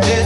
Yeah.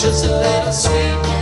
Just a little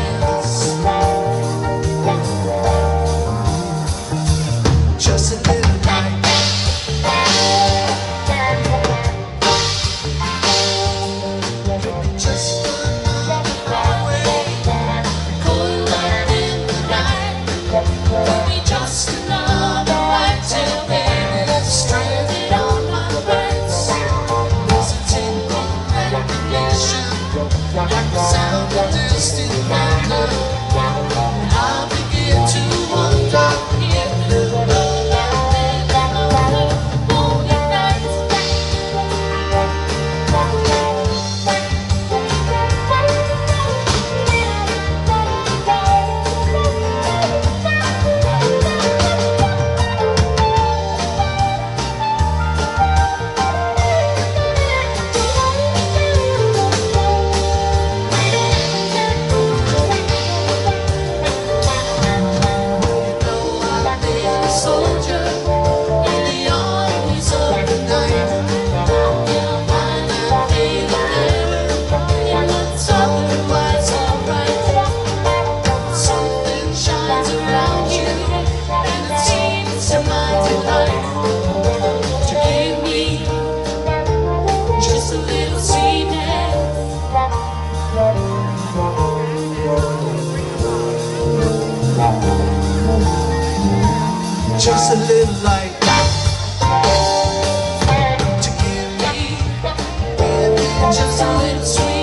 light to give me, give me just a little just a little.